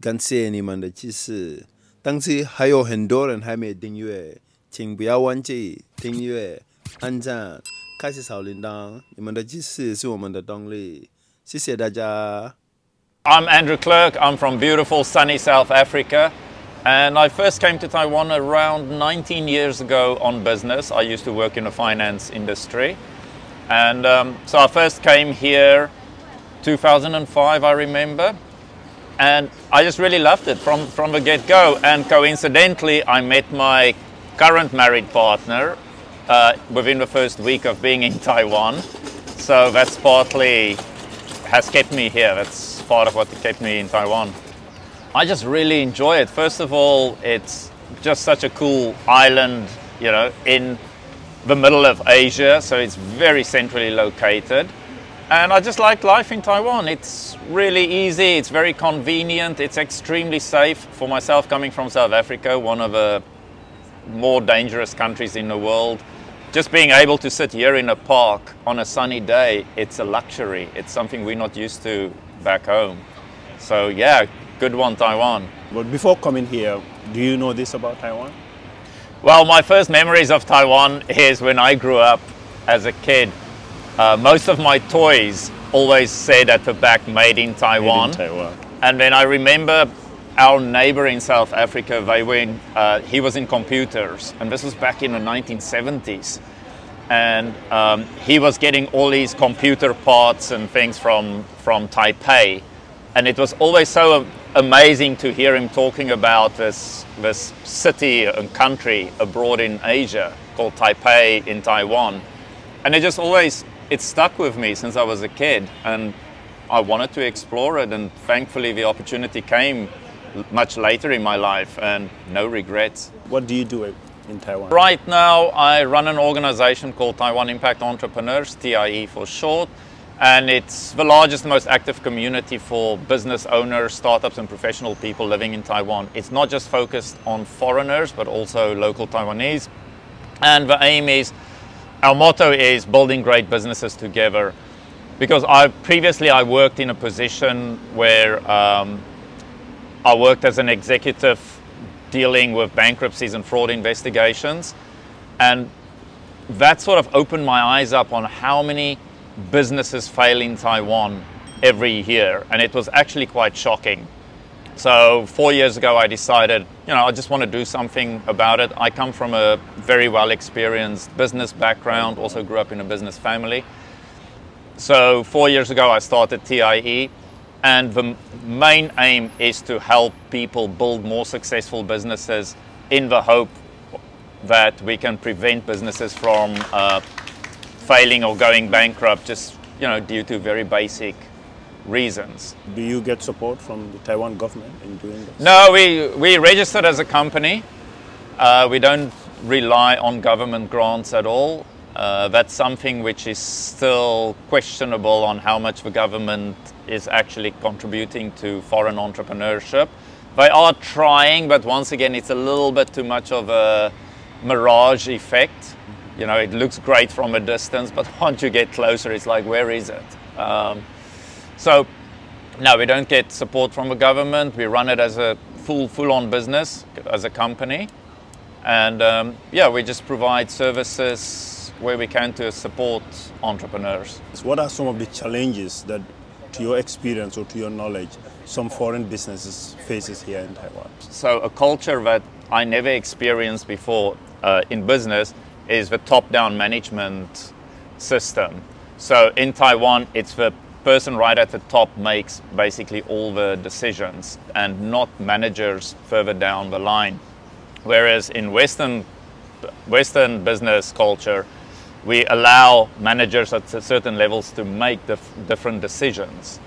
ganse ni man da ci se tang si hayo hendoren ha me ding yue ting bu ya wan ji ding yue an zan kai si sao lin dang ni man da ji se si wo man da dong li xi xie da jia I'm Andrew Clerk. I'm from beautiful sunny South Africa. And I first came to Taiwan around 19 years ago on business. I used to work in the finance industry. And um, so I first came here 2005 I remember. And I just really loved it from, from the get go. And coincidentally, I met my current married partner uh, within the first week of being in Taiwan. So that's partly has kept me here. That's part of what kept me in Taiwan. I just really enjoy it. First of all, it's just such a cool island, you know, in the middle of Asia, so it's very centrally located. And I just like life in Taiwan. It's really easy, it's very convenient, it's extremely safe. For myself, coming from South Africa, one of the more dangerous countries in the world, just being able to sit here in a park on a sunny day, it's a luxury. It's something we're not used to back home. So, yeah, good one, Taiwan. But before coming here, do you know this about Taiwan? Well, my first memories of Taiwan is when I grew up as a kid. Uh, most of my toys always said at the back, made in Taiwan. Made in Taiwan. And then I remember our neighbor in South Africa, they were in, uh, he was in computers, and this was back in the 1970s. And um, he was getting all these computer parts and things from, from Taipei. And it was always so amazing to hear him talking about this, this city and country abroad in Asia called Taipei in Taiwan. And it just always, it stuck with me since I was a kid. And I wanted to explore it. And thankfully the opportunity came much later in my life and no regrets. What do you do in Taiwan? Right now, I run an organization called Taiwan Impact Entrepreneurs, TIE for short, and it's the largest, most active community for business owners, startups, and professional people living in Taiwan. It's not just focused on foreigners, but also local Taiwanese. And the aim is, our motto is building great businesses together. Because I previously I worked in a position where um, I worked as an executive dealing with bankruptcies and fraud investigations. And that sort of opened my eyes up on how many businesses fail in Taiwan every year. And it was actually quite shocking. So four years ago, I decided, you know, I just want to do something about it. I come from a very well experienced business background, also grew up in a business family. So four years ago, I started TIE. And the main aim is to help people build more successful businesses in the hope that we can prevent businesses from uh, failing or going bankrupt just you know due to very basic reasons. Do you get support from the Taiwan government in doing this? No, we, we registered as a company. Uh, we don't rely on government grants at all. Uh, that's something which is still questionable on how much the government is actually contributing to foreign entrepreneurship. They are trying, but once again, it's a little bit too much of a mirage effect. You know, it looks great from a distance, but once you get closer, it's like, where is it? Um, so, no, we don't get support from the government. We run it as a full, full-on business, as a company. And um, yeah, we just provide services where we can to support entrepreneurs. What are some of the challenges that, to your experience or to your knowledge, some foreign businesses faces here in Taiwan? So a culture that I never experienced before uh, in business is the top-down management system. So in Taiwan, it's the person right at the top makes basically all the decisions and not managers further down the line. Whereas in Western, Western business culture, we allow managers at certain levels to make dif- different decisions.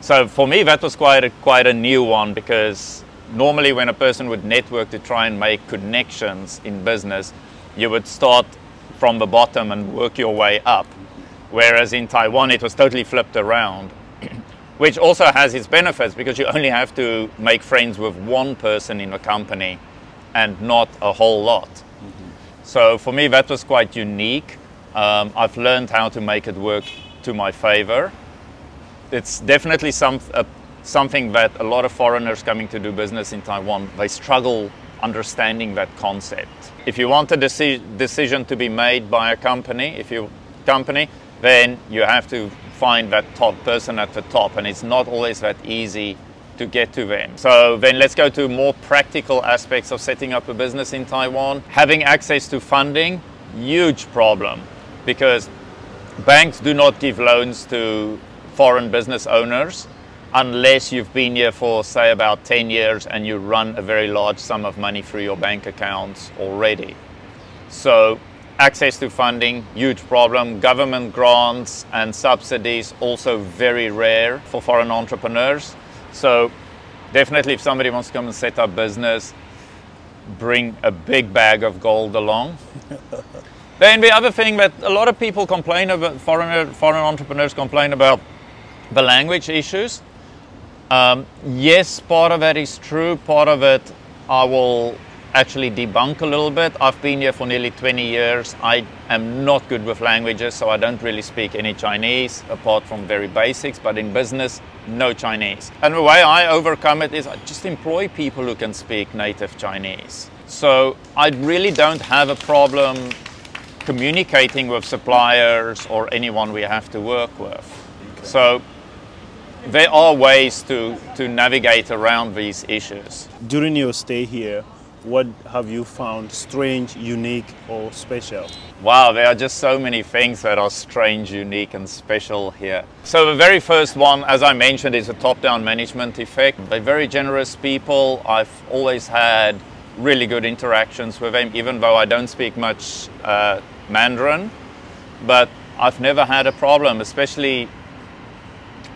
So for me, that was quite a, quite a new one because normally when a person would network to try and make connections in business, you would start from the bottom and work your way up. Whereas in Taiwan, it was totally flipped around, which also has its benefits because you only have to make friends with one person in a company and not a whole lot. So for me, that was quite unique. Um, I've learned how to make it work to my favor. It's definitely some a something that a lot of foreigners coming to do business in Taiwan, they struggle understanding that concept. If you want a deci- decision to be made by a company, if you company, then you have to find that top person at the top, and it's not always that easy to get to them. So then let's go to more practical aspects of setting up a business in Taiwan. Having access to funding, huge problem because banks do not give loans to foreign business owners unless you've been here for say about 10 years and you run a very large sum of money through your bank accounts already. So access to funding, huge problem. Government grants and subsidies also very rare for foreign entrepreneurs. So definitely if somebody wants to come and set up business, bring a big bag of gold along. then the other thing that a lot of people complain about, foreign, foreign entrepreneurs complain about the language issues. Um, yes, part of that is true. Part of it I will actually debunk a little bit. I've been here for nearly 20 years. I am not good with languages, so I don't really speak any Chinese apart from very basics. But in business, no Chinese. And the way I overcome it is I just employ people who can speak native Chinese. So I really don't have a problem communicating with suppliers or anyone we have to work with. Okay. So there are ways to, to navigate around these issues. During your stay here, what have you found strange, unique, or special? Wow, there are just so many things that are strange, unique, and special here. So, the very first one, as I mentioned, is a top down management effect. They're very generous people. I've always had really good interactions with them, even though I don't speak much uh, Mandarin. But I've never had a problem, especially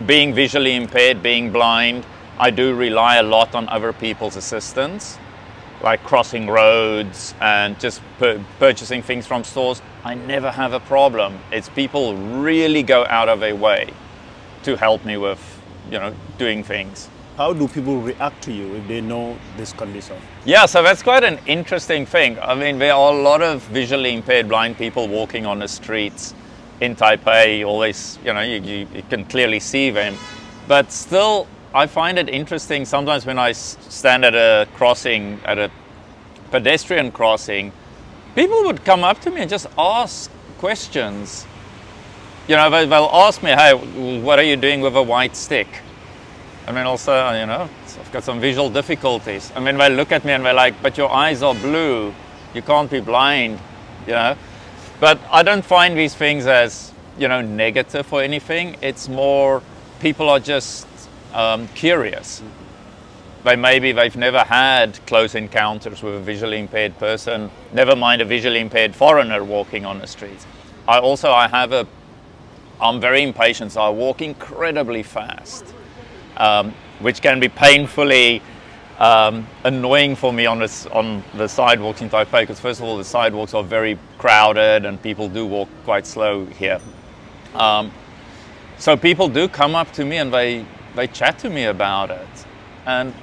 being visually impaired, being blind, I do rely a lot on other people's assistance, like crossing roads and just purchasing things from stores. I never have a problem. It's people really go out of their way to help me with, you know, doing things. How do people react to you if they know this condition? Yeah, so that's quite an interesting thing. I mean, there are a lot of visually impaired blind people walking on the streets in Taipei, always, you know, you, you, you, can clearly see them. But still, I find it interesting sometimes when I stand at a crossing, at a pedestrian crossing, people would come up to me and just ask questions. You know, they, will ask me, hey, what are you doing with a white stick? I mean, also, you know, I've got some visual difficulties. I mean, they look at me and they're like, but your eyes are blue. You can't be blind, you know. But I don't find these things as, you know, negative or anything. It's more people are just um, curious. They maybe they've never had close encounters with a visually impaired person, never mind a visually impaired foreigner walking on the streets. I also I have a I'm very impatient, so I walk incredibly fast, um, which can be painfully um, annoying for me on, this, on the sidewalks in Taipei because first of all the sidewalks are very crowded and people do walk quite slow here. Um, so people do come up to me and they, they chat to me about it. And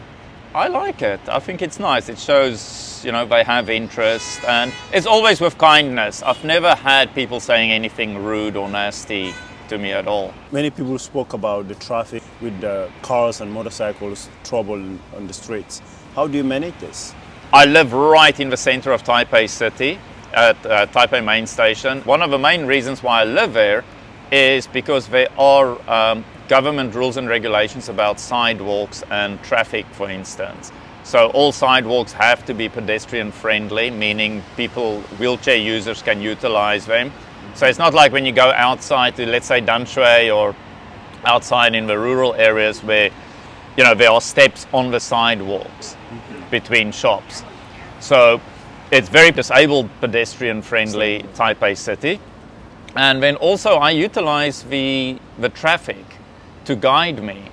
I like it. I think it's nice. It shows, you know, they have interest and it's always with kindness. I've never had people saying anything rude or nasty to me at all. Many people spoke about the traffic with the cars and motorcycles trouble on the streets. How do you manage this? I live right in the center of Taipei City at uh, Taipei Main Station. One of the main reasons why I live there is because there are um, government rules and regulations about sidewalks and traffic, for instance. So all sidewalks have to be pedestrian friendly, meaning people, wheelchair users can utilize them. So it's not like when you go outside to, let's say, Danshui or outside in the rural areas where, you know, there are steps on the sidewalks between shops. So it's very disabled, pedestrian friendly Taipei city. And then also I utilize the, the traffic to guide me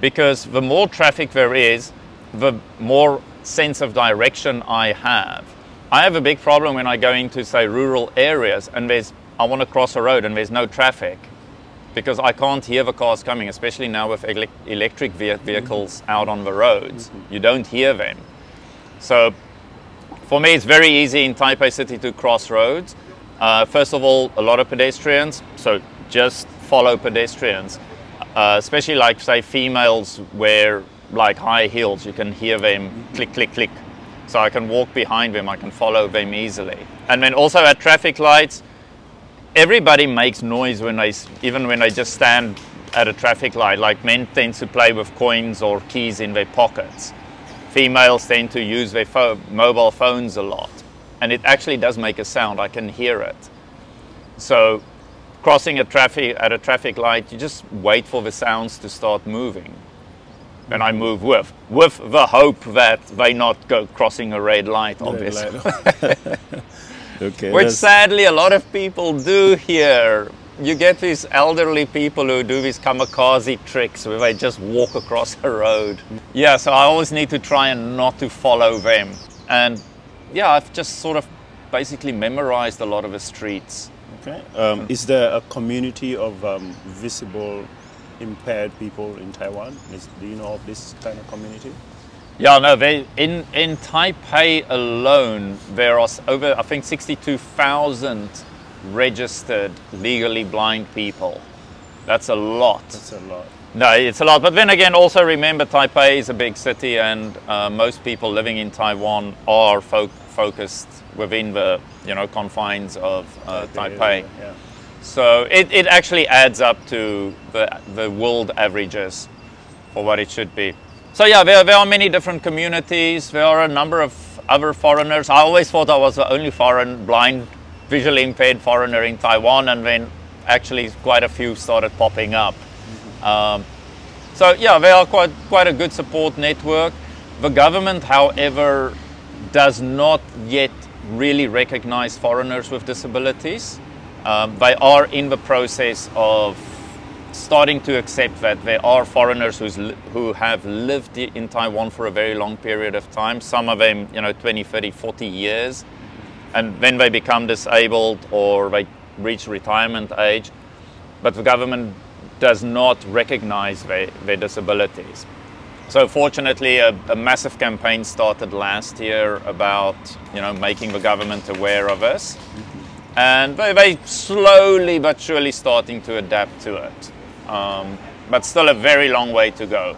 because the more traffic there is, the more sense of direction I have. I have a big problem when I go into, say, rural areas and there's I want to cross a road and there's no traffic because I can't hear the cars coming, especially now with electric ve vehicles out on the roads. Mm -hmm. You don't hear them. So for me, it's very easy in Taipei City to cross roads. Uh, first of all, a lot of pedestrians, so just follow pedestrians. Uh, especially like say females wear like high heels. You can hear them click, click, click. So I can walk behind them. I can follow them easily. And then also at traffic lights, everybody makes noise when they, even when they just stand at a traffic light. Like men tend to play with coins or keys in their pockets. Females tend to use their mobile phones a lot. And it actually does make a sound. I can hear it. So crossing a traffic at a traffic light, you just wait for the sounds to start moving. And I move with, with the hope that they not go crossing a red light, obviously. okay. Which that's- sadly a lot of people do here. You get these elderly people who do these kamikaze tricks where they just walk across the road. Yeah, so I always need to try and not to follow them. And yeah, I've just sort of basically memorized a lot of the streets. Okay. Um, is there a community of um, visible impaired people in Taiwan? Is, do you know of this kind of community? Yeah, no, they, in, in Taipei alone, there are over, I think, 62,000 registered legally blind people. That's a lot. That's a lot. No, it's a lot. But then again, also remember Taipei is a big city, and uh, most people living in Taiwan are fo- focused within the you know confines of uh, Taipei. Yeah. So it, it actually adds up to the, the world averages for what it should be. So yeah, there, there are many different communities. There are a number of other foreigners. I always thought I was the only foreign, blind, visually impaired foreigner in Taiwan, and then actually quite a few started popping up. Um, so yeah, they are quite quite a good support network. The government, however, does not yet really recognize foreigners with disabilities. Um, they are in the process of starting to accept that there are foreigners who have lived in Taiwan for a very long period of time, some of them, you know, 20, 30, 40 years, and then they become disabled or they reach retirement age, but the government does not recognize their, their disabilities. So fortunately, a, a massive campaign started last year about, you know, making the government aware of us. And they, they slowly but surely starting to adapt to it. Um, but still a very long way to go.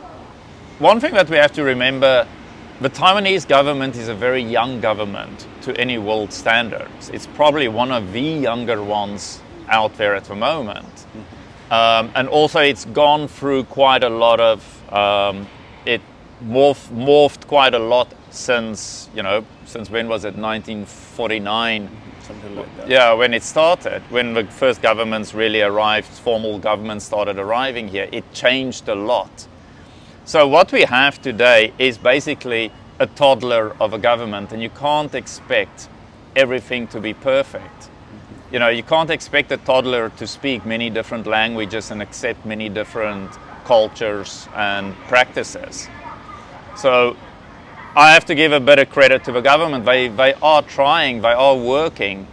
One thing that we have to remember, the Taiwanese government is a very young government to any world standards. It's probably one of the younger ones out there at the moment. Um, and also it's gone through quite a lot of, um, it morph, morphed quite a lot since, you know, since when was it, 1949? Something like that. Yeah, when it started, when the first governments really arrived, formal governments started arriving here, it changed a lot. So what we have today is basically a toddler of a government, and you can't expect everything to be perfect. You know, you can't expect a toddler to speak many different languages and accept many different cultures and practices. So I have to give a bit of credit to the government. They, they are trying, they are working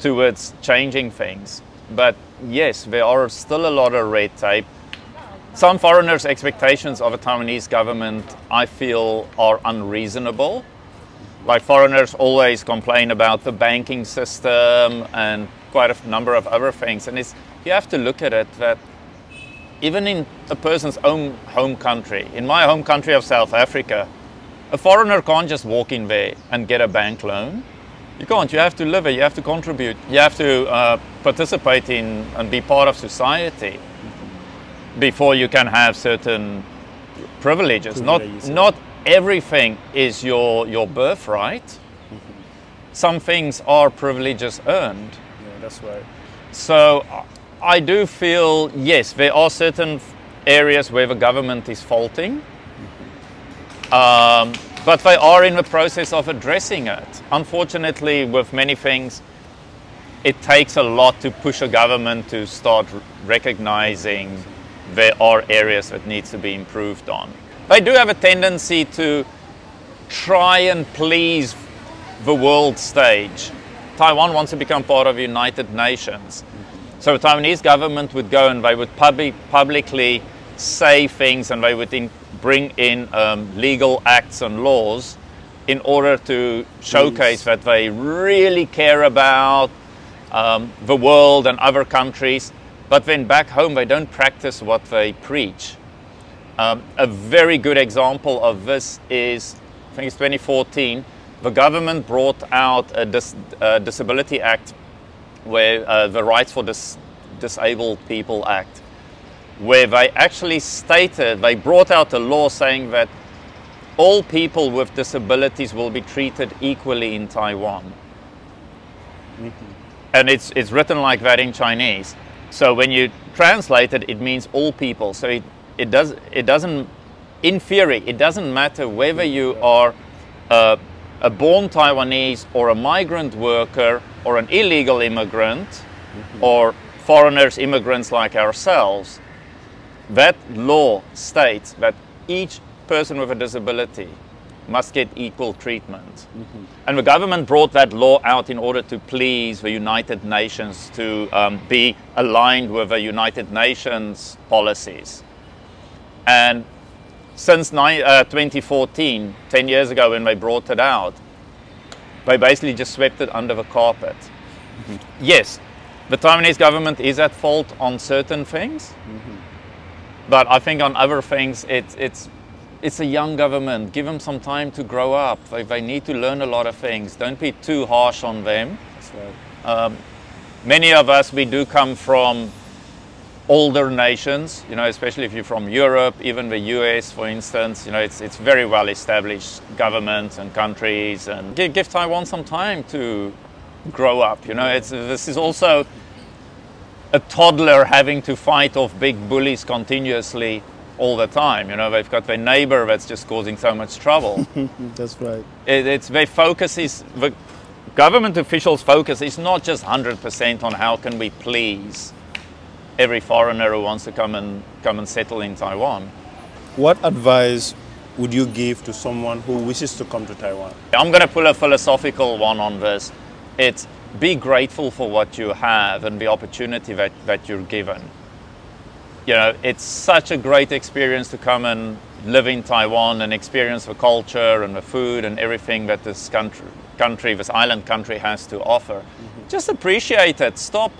towards changing things. But yes, there are still a lot of red tape. Some foreigners' expectations of a Taiwanese government, I feel, are unreasonable. Like foreigners always complain about the banking system and quite a number of other things. And it's, you have to look at it that even in a person's own home country, in my home country of South Africa, a foreigner can't just walk in there and get a bank loan. You can't. You have to live it. You have to contribute. You have to uh, participate in and be part of society before you can have certain privileges. Yeah. Not not everything is your your birthright. Some things are privileges earned. Yeah, that's right. So I do feel yes, there are certain areas where the government is faulting, um, but they are in the process of addressing it. Unfortunately, with many things, it takes a lot to push a government to start recognizing there are areas that needs to be improved on. They do have a tendency to try and please the world stage. Taiwan wants to become part of the United Nations. So the Taiwanese government would go and they would public, publicly say things and they would in, bring in um, legal acts and laws in order to showcase that they really care about um, the world and other countries. but then back home they don't practice what they preach. Um, a very good example of this is, I think it's 2014, the government brought out a Dis Disability Act where uh, the Rights for Dis Disabled People Act, where they actually stated, they brought out a law saying that all people with disabilities will be treated equally in Taiwan. Mm -hmm. And it's, it's written like that in Chinese. So when you translate it, it means all people. So it, it, does, it doesn't, in theory, it doesn't matter whether you are a, a born Taiwanese or a migrant worker or an illegal immigrant mm -hmm. or foreigners, immigrants like ourselves. That law states that each person with a disability must get equal treatment. Mm -hmm. And the government brought that law out in order to please the United Nations to um, be aligned with the United Nations policies. And since uh, 2014, 10 years ago when they brought it out, they basically just swept it under the carpet. Mm -hmm. Yes, the Taiwanese government is at fault on certain things, mm -hmm. but I think on other things, it's, it's it's a young government. Give them some time to grow up. They, they need to learn a lot of things. Don't be too harsh on them. Right. Um, many of us, we do come from older nations, you know, especially if you're from Europe, even the US, for instance, you know, it's, it's very well established governments and countries and give, give Taiwan some time to grow up, you know, it's, this is also a toddler having to fight off big bullies continuously all the time. You know, they've got their neighbor that's just causing so much trouble. that's right. It, it's their focus is the government officials' focus is not just 100% on how can we please every foreigner who wants to come and come and settle in Taiwan. What advice would you give to someone who wishes to come to Taiwan? I'm going to pull a philosophical one on this. It's be grateful for what you have and the opportunity that, that you're given you know, it's such a great experience to come and live in Taiwan and experience the culture and the food and everything that this country, country this island country has to offer. Mm -hmm. Just appreciate it. Stop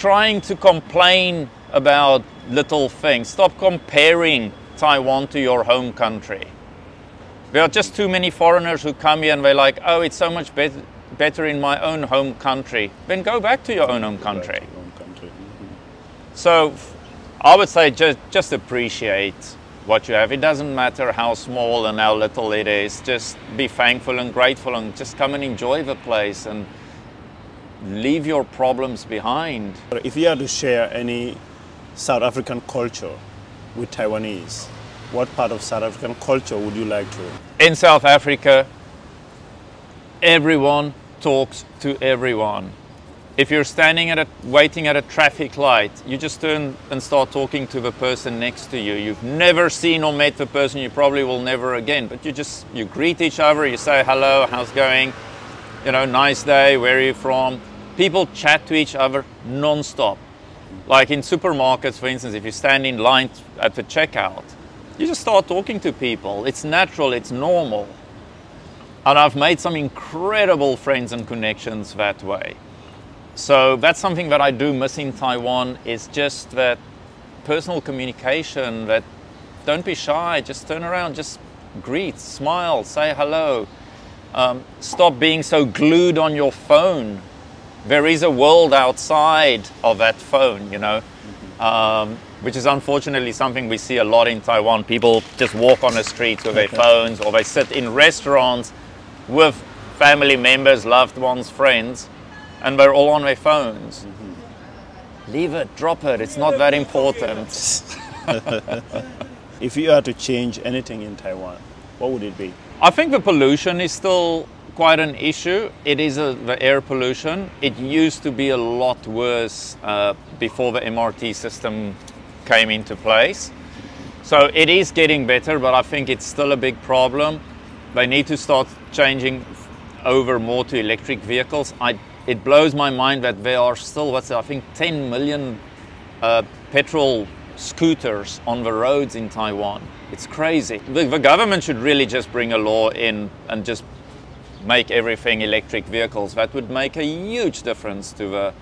trying to complain about little things. Stop comparing Taiwan to your home country. There are just too many foreigners who come here and they're like, oh, it's so much better, better in my own home country. Then go back to your own home country. Own country. Mm -hmm. So I would say just, just appreciate what you have. It doesn't matter how small and how little it is. Just be thankful and grateful and just come and enjoy the place and leave your problems behind. If you had to share any South African culture with Taiwanese, what part of South African culture would you like to? In South Africa, everyone talks to everyone. If you're standing at a, waiting at a traffic light, you just turn and start talking to the person next to you. You've never seen or met the person, you probably will never again, but you just, you greet each other, you say hello, how's going, you know, nice day, where are you from? People chat to each other non-stop. Like in supermarkets, for instance, if you stand in line at the checkout, you just start talking to people. It's natural, it's normal. And I've made some incredible friends and connections that way. So that's something that I do miss in Taiwan is just that personal communication that don't be shy, just turn around, just greet, smile, say hello. Um, stop being so glued on your phone. There is a world outside of that phone, you know, um, which is unfortunately something we see a lot in Taiwan. People just walk on the streets with their phones or they sit in restaurants with family members, loved ones, friends, and they're all on their phones. Mm -hmm. Leave it, drop it, it's not that important. if you had to change anything in Taiwan, what would it be? I think the pollution is still quite an issue. It is a, the air pollution. It used to be a lot worse uh, before the MRT system came into place. So it is getting better, but I think it's still a big problem. They need to start changing over more to electric vehicles. I it blows my mind that there are still, what's it, I think 10 million uh, petrol scooters on the roads in Taiwan. It's crazy. The, the, government should really just bring a law in and just make everything electric vehicles. That would make a huge difference to the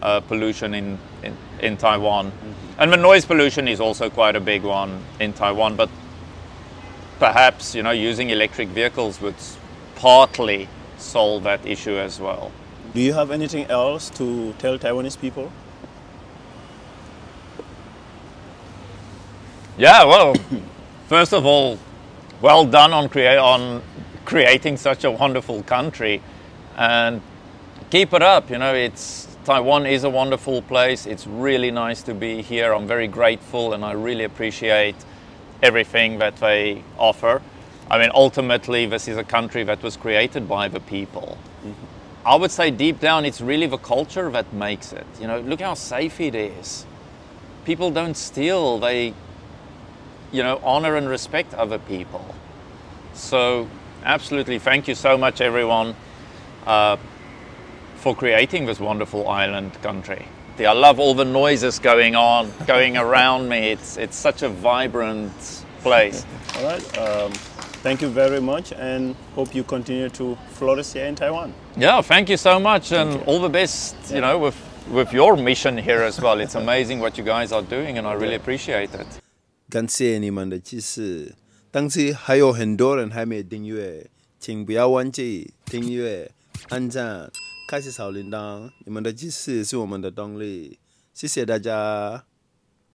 uh, pollution in, in in Taiwan. And the noise pollution is also quite a big one in Taiwan, but perhaps, you know, using electric vehicles would partly solve that issue as well. Do you have anything else to tell Taiwanese people? Yeah, well, first of all, well done on, crea- on creating such a wonderful country and keep it up. You know, it's Taiwan is a wonderful place. It's really nice to be here. I'm very grateful and I really appreciate everything that they offer. I mean, ultimately, this is a country that was created by the people. Mm-hmm. I would say deep down, it's really the culture that makes it. You know, look how safe it is. People don't steal, they, you know, honor and respect other people. So, absolutely, thank you so much, everyone, uh, for creating this wonderful island country. I love all the noises going on, going around me. It's, it's such a vibrant place. All right. Um, thank you very much and hope you continue to flourish here in Taiwan. Yeah, thank you so much and all the best, you know, with, with your mission here as well. It's amazing what you guys are doing and I really appreciate it. 感谢你们的支持。 当时还有很多人还没订阅，请不要忘记订阅、按赞、开启小铃铛。你们的支持是我们的动力，谢谢大家。